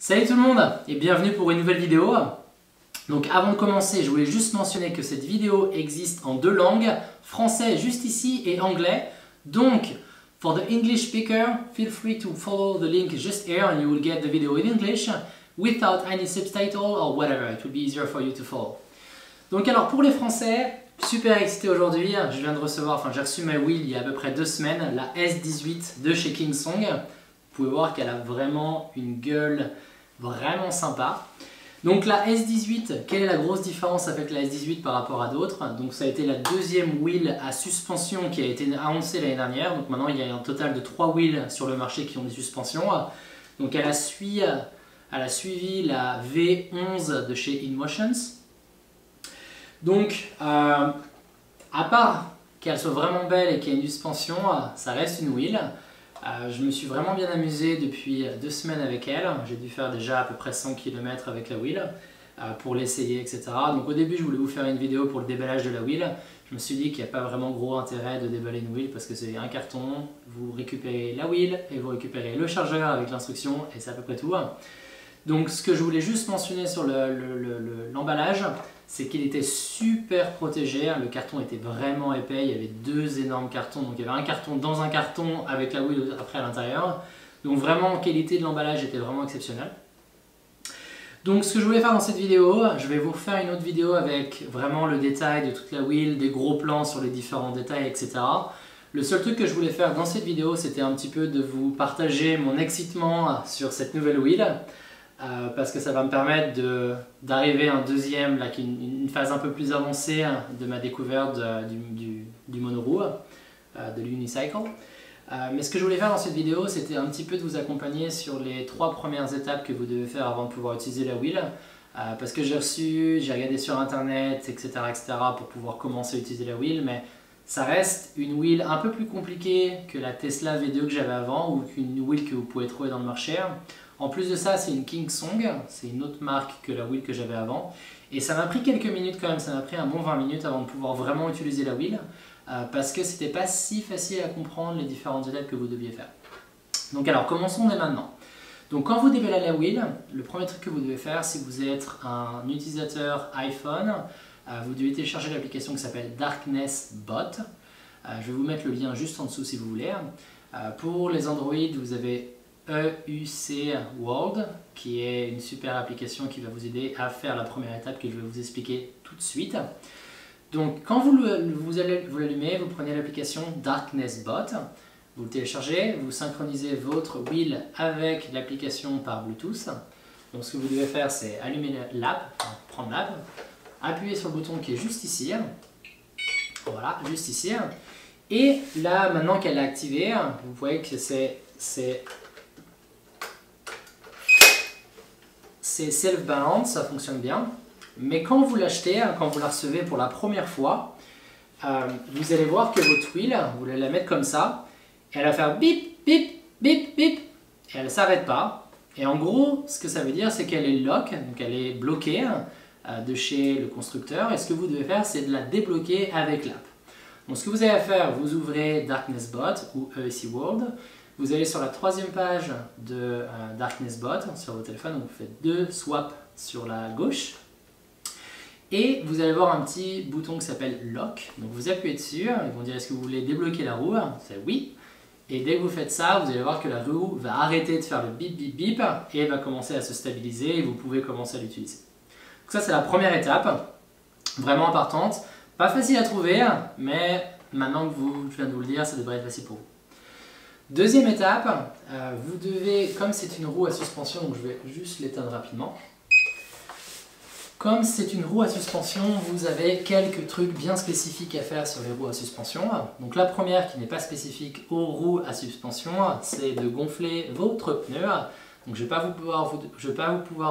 Salut tout le monde et bienvenue pour une nouvelle vidéo. Donc avant de commencer, je voulais juste mentionner que cette vidéo existe en deux langues, français juste ici et anglais. Donc, for the English speaker, feel free to follow the link just here and you will get the video in English without any subtitle or whatever. It will be easier for you to follow. Donc alors pour les français, super excité aujourd'hui, je viens de recevoir, enfin j'ai reçu ma wheel il y a à peu près deux semaines, la S18 de chez Kingsong. Pouvez voir qu'elle a vraiment une gueule vraiment sympa. Donc la S18, quelle est la grosse différence avec la S18 par rapport à d'autres? Donc ça a été la deuxième wheel à suspension qui a été annoncée l'année dernière. Donc maintenant il y a un total de 3 wheels sur le marché qui ont des suspensions. Donc elle a, suivi, elle a suivi la V11 de chez InMotions. Donc euh, à part qu'elle soit vraiment belle et qu'il y ait une suspension, ça reste une wheel. Euh, je me suis vraiment bien amusé depuis deux semaines avec elle. J'ai dû faire déjà à peu près 100 km avec la wheel euh, pour l'essayer, etc. Donc au début, je voulais vous faire une vidéo pour le déballage de la wheel. Je me suis dit qu'il n'y a pas vraiment gros intérêt de déballer une wheel parce que c'est un carton, vous récupérez la wheel et vous récupérez le chargeur avec l'instruction et c'est à peu près tout. Donc ce que je voulais juste mentionner sur l'emballage, c'est qu'il était super protégé. Le carton était vraiment épais. Il y avait deux énormes cartons. Donc il y avait un carton dans un carton avec la wheel après à l'intérieur. Donc vraiment, qualité de l'emballage était vraiment exceptionnelle. Donc ce que je voulais faire dans cette vidéo, je vais vous refaire une autre vidéo avec vraiment le détail de toute la wheel, des gros plans sur les différents détails, etc. Le seul truc que je voulais faire dans cette vidéo, c'était un petit peu de vous partager mon excitement sur cette nouvelle wheel. Euh, parce que ça va me permettre d'arriver à un deuxième, là, une, phase un peu plus avancée hein, de ma découverte du, du, du, monoroue, euh, de l'unicycle. Euh, mais ce que je voulais faire dans cette vidéo, c'était un petit peu de vous accompagner sur les trois premières étapes que vous devez faire avant de pouvoir utiliser la wheel. parce que j'ai reçu, j'ai regardé sur internet, etc., etc., pour pouvoir commencer à utiliser la wheel, mais ça reste une wheel un peu plus compliquée que la Tesla V2 que j'avais avant ou qu'une wheel que vous pouvez trouver dans le marché. En plus de ça, c'est une King Song, c'est une autre marque que la wheel que j'avais avant. Et ça m'a pris quelques minutes quand même, ça m'a pris un bon 20 minutes avant de pouvoir vraiment utiliser la wheel, euh, parce que c'était pas si facile à comprendre les différentes étapes que vous deviez faire. Donc alors, commençons dès maintenant. Donc quand vous déballez la wheel, le premier truc que vous devez faire, si vous êtes un utilisateur iPhone, euh, vous devez télécharger l'application qui s'appelle Darkness Bot. Euh, je vais vous mettre le lien juste en dessous si vous voulez. pour les Android, vous avez EUC World, qui est une super application qui va vous aider à faire la première étape que je vais vous expliquer tout de suite. Donc quand vous, vous vous l'allumez, vous prenez l'application Darkness Bot, vous le téléchargez, vous synchronisez votre wheel avec l'application par Bluetooth. Donc ce que vous devez faire, c'est allumer l'app, prendre l'app, appuyer sur le bouton qui est juste ici. Voilà, juste ici. Et là, maintenant qu'elle est activée, vous voyez que c'est c'est self-balance, ça fonctionne bien. Mais quand vous l'achetez, hein, quand vous la recevez pour la première fois, euh, vous allez voir que votre wheel, vous allez la mettre comme ça, et elle va faire bip, bip, bip, bip, et elle ne s'arrête pas. Et en gros, ce que ça veut dire, c'est qu'elle est lock, donc elle est bloquée euh, de chez le constructeur, et ce que vous devez faire, c'est de la débloquer avec l'app. Donc ce que vous allez faire, vous ouvrez Darkness Bot ou ESC World, vous allez sur la troisième page de euh, Darkness Bot sur votre téléphone, vous faites deux swaps sur la gauche. Et vous allez voir un petit bouton qui s'appelle Lock. Donc vous appuyez dessus, ils vont dire est-ce que vous voulez débloquer la roue? C'est oui. Et dès que vous faites ça, vous allez voir que la roue va arrêter de faire le bip bip bip et va commencer à se stabiliser et vous pouvez commencer à l'utiliser. Donc ça c'est la première étape, vraiment partante. Pas facile à trouver, mais maintenant que vous, je viens de vous le dire, ça devrait être facile pour vous. Deuxième étape, euh, vous devez, comme c'est une roue à suspension, donc je vais juste l'éteindre rapidement. Comme c'est une roue à suspension, vous avez quelques trucs bien spécifiques à faire sur les roues à suspension. Donc la première qui n'est pas spécifique aux roues à suspension, c'est de gonfler votre pneu. Donc je ne vais, pas vous pouvoir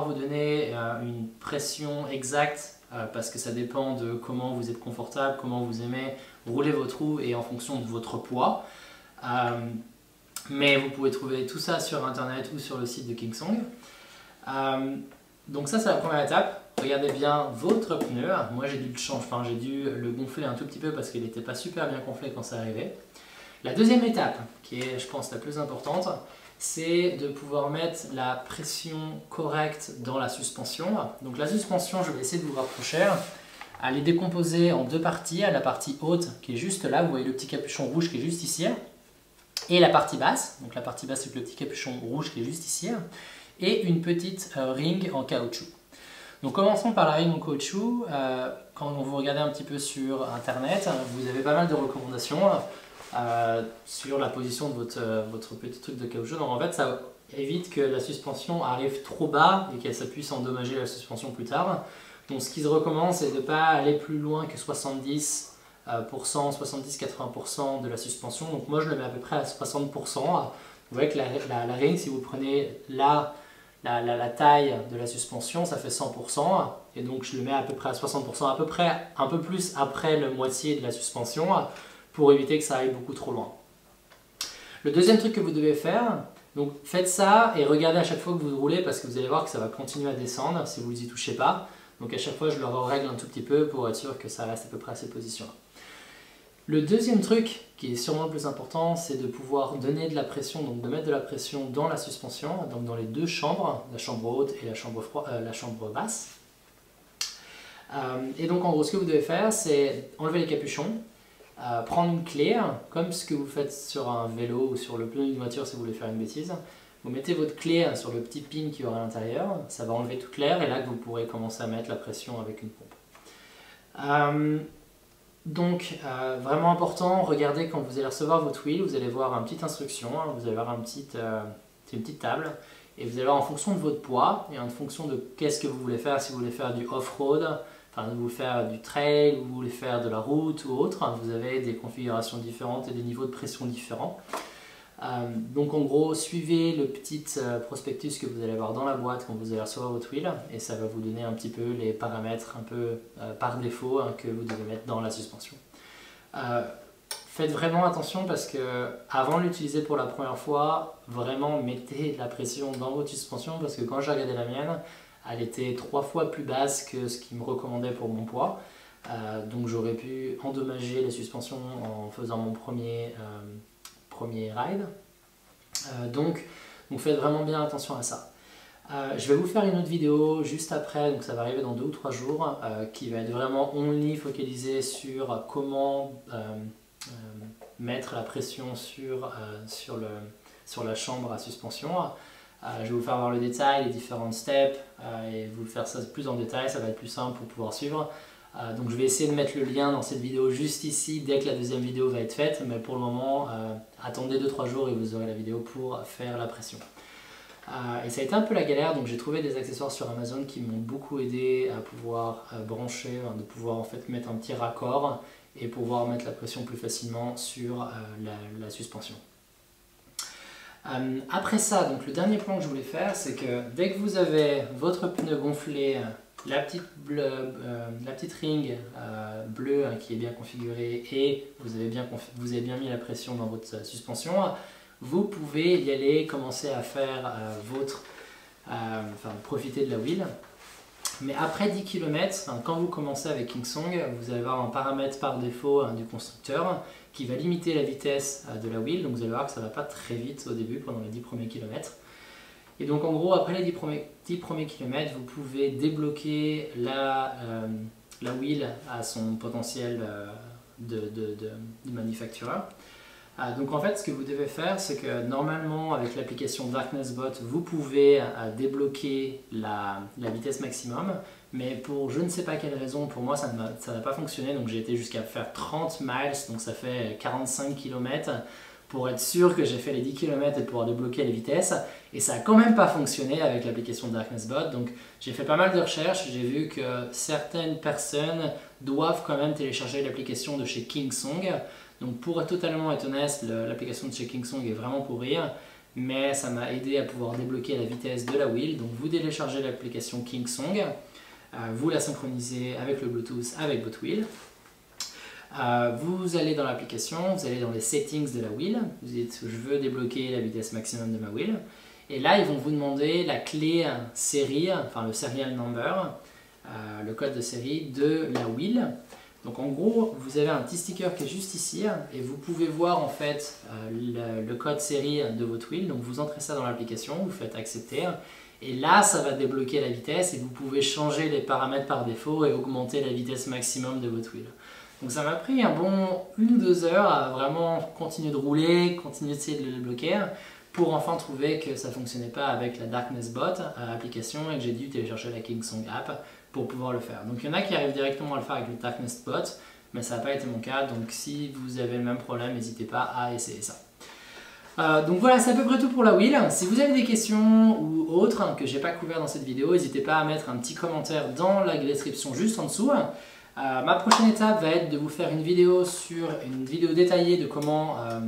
vous, donner euh, une pression exacte euh, parce que ça dépend de comment vous êtes confortable, comment vous aimez rouler votre roue et en fonction de votre poids. Mais vous pouvez trouver tout ça sur internet ou sur le site de Kingsong. Euh, donc ça c'est la première étape. Regardez bien votre pneu. Moi j'ai dû le changer, enfin j'ai dû le gonfler un tout petit peu parce qu'il n'était pas super bien gonflé quand ça arrivait. La deuxième étape, qui est je pense la plus importante, c'est de pouvoir mettre la pression correcte dans la suspension. Donc la suspension, je vais essayer de vous rapprocher, à les décomposer en deux parties. La partie haute qui est juste là, vous voyez le petit capuchon rouge qui est juste ici, et la partie basse. Donc la partie basse c'est le petit capuchon rouge qui est juste ici, et une petite euh, ring en caoutchouc. Donc commençons par la ring en caoutchouc. Euh, quand vous regardez un petit peu sur internet, vous avez pas mal de recommandations euh, sur la position de votre, votre petit truc de caoutchouc. Donc en fait ça évite que la suspension arrive trop bas et qu'elle puisse endommager la suspension plus tard. Donc ce qui se recommande c'est de ne pas aller plus loin que 70 70-80% de la suspension. Donc moi je le mets à peu près à 60%. Vous voyez que la, ring, si vous prenez là la, la, taille de la suspension, ça fait 100%. Et donc je le mets à peu près à 60%, à peu près un peu plus après le moitié de la suspension pour éviter que ça aille beaucoup trop loin. Le deuxième truc que vous devez faire, donc faites ça et regardez à chaque fois que vous roulez parce que vous allez voir que ça va continuer à descendre si vous n'y touchez pas. Donc à chaque fois je le règle un tout petit peu pour être sûr que ça reste à peu près à ces positions-là. Le deuxième truc, qui est sûrement le plus important, c'est de pouvoir donner de la pression, donc de mettre de la pression dans la suspension, donc dans les deux chambres, la chambre haute et la chambre, euh, basse. Euh, et donc en gros, ce que vous devez faire, c'est enlever les capuchons, euh, prendre une clé, comme ce que vous faites sur un vélo ou sur le pneu d'une voiture si vous voulez faire une bêtise. Vous mettez votre clé sur le petit pin qui aura à l'intérieur, ça va enlever toute l'air et là vous pourrez commencer à mettre la pression avec une pompe. Donc, euh, vraiment important, regardez quand vous allez recevoir votre wheel, vous allez voir une petite instruction, hein, vous allez voir une petite, euh, une petite table, et vous allez voir en fonction de votre poids, et en fonction de qu'est-ce que vous voulez faire, si vous voulez faire du off-road, enfin vous voulez faire du trail, ou vous voulez faire de la route ou autre, vous avez des configurations différentes et des niveaux de pression différents. Euh, donc en gros, suivez le petit euh, prospectus que vous allez avoir dans la boîte quand vous allez recevoir votre wheel et ça va vous donner un petit peu les paramètres un peu euh, par défaut hein, que vous devez mettre dans la suspension. faites vraiment attention parce que avant de l'utiliser pour la première fois, vraiment mettez la pression dans votre suspension parce que quand j'ai regardé la mienne, elle était trois fois plus basse que ce qu'il me recommandait pour mon poids. donc j'aurais pu endommager les suspensions en faisant mon premier premier ride. Euh, donc, faites vraiment bien attention à ça. Euh, je vais vous faire une autre vidéo juste après, donc ça va arriver dans deux ou trois jours, euh, qui va être vraiment only focalisé sur comment mettre la pression sur, sur, le, sur la chambre à suspension. je vais vous faire voir le détail, les différentes steps, et vous faire ça plus en détail, ça va être plus simple pour pouvoir suivre. Euh, donc je vais essayer de mettre le lien dans cette vidéo juste ici dès que la deuxième vidéo va être faite, mais pour le moment, euh, attendez 2-3 jours et vous aurez la vidéo pour faire la pression. Euh, et ça a été un peu la galère, donc j'ai trouvé des accessoires sur Amazon qui m'ont beaucoup aidé à pouvoir brancher, de pouvoir en fait mettre un petit raccord et pouvoir mettre la pression plus facilement sur la, suspension. après ça, donc le dernier plan que je voulais faire, c'est que dès que vous avez votre pneu gonflé la petite, euh, la petite ring euh, bleue hein, qui est bien configurée et vous avez, bien mis la pression dans votre suspension, vous pouvez y aller, commencer à faire euh, votre, profiter de la wheel. Mais après 10 km, hein, quand vous commencez avec Kingsong, vous allez avoir un paramètre par défaut hein, du constructeur qui va limiter la vitesse de la wheel. Donc vous allez voir que ça ne va pas très vite au début pendant les 10 premiers kilomètres. Et donc en gros, après les 10 premiers, 10 premiers kilomètres, vous pouvez débloquer la, euh, la wheel à son potentiel euh, de, de, de, manufactureur. Euh, donc en fait, ce que vous devez faire, c'est que normalement, avec l'application DarknessBot, vous pouvez débloquer la, la, vitesse maximum, mais pour je ne sais pas quelle raison, pour moi, ça n'a pas fonctionné, donc j'ai été jusqu'à faire 30 miles, donc ça fait 45 km pour être sûr que j'ai fait les 10 km et pouvoir débloquer les vitesses. Et ça n'a quand même pas fonctionné avec l'application DarknessBot. Donc j'ai fait pas mal de recherches. J'ai vu que certaines personnes doivent quand même télécharger l'application de chez Kingsong. Donc pour être totalement étonné, l'application de chez Kingsong est vraiment pour rire. Mais ça m'a aidé à pouvoir débloquer la vitesse de la wheel. Donc vous téléchargez l'application Kingsong. Euh, vous la synchronisez avec le Bluetooth avec votre wheel. Euh, vous allez dans l'application, vous allez dans les settings de la wheel, vous dites je veux débloquer la vitesse maximum de ma wheel, et là ils vont vous demander la clé série, enfin le serial number, euh, le code de série de la wheel. Donc en gros, vous avez un petit sticker qui est juste ici et vous pouvez voir en fait le, le, code série de votre wheel. Donc vous entrez ça dans l'application, vous faites accepter et là ça va débloquer la vitesse et vous pouvez changer les paramètres par défaut et augmenter la vitesse maximum de votre wheel. Donc ça m'a pris un bon une ou deux heures à vraiment continuer de rouler, continuer d'essayer de le débloquer pour enfin trouver que ça fonctionnait pas avec la Darkness Bot euh, application et que j'ai dû télécharger la Kingsong app pour pouvoir le faire. Donc il y en a qui arrivent directement à le faire avec le Darkness Bot, mais ça n'a pas été mon cas. Donc si vous avez le même problème, n'hésitez pas à essayer ça. Euh, donc voilà, c'est à peu près tout pour la wheel. Si vous avez des questions ou autres que j'ai pas couvert dans cette vidéo, n'hésitez pas à mettre un petit commentaire dans la description juste en dessous. Euh, ma prochaine étape va être de vous faire une vidéo sur une vidéo détaillée de comment euh,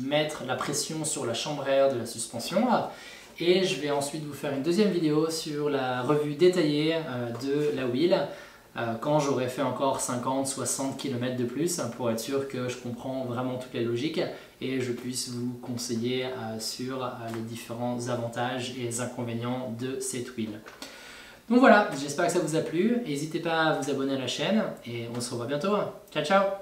mettre la pression sur la chambre air de la suspension et je vais ensuite vous faire une deuxième vidéo sur la revue détaillée euh, de la wheel quand j'aurai fait encore 50-60 km de plus pour être sûr que je comprends vraiment toute la logique et je puisse vous conseiller sur les différents avantages et inconvénients de cette wheel. Donc voilà, j'espère que ça vous a plu. N'hésitez pas à vous abonner à la chaîne et on se revoit bientôt. Ciao ciao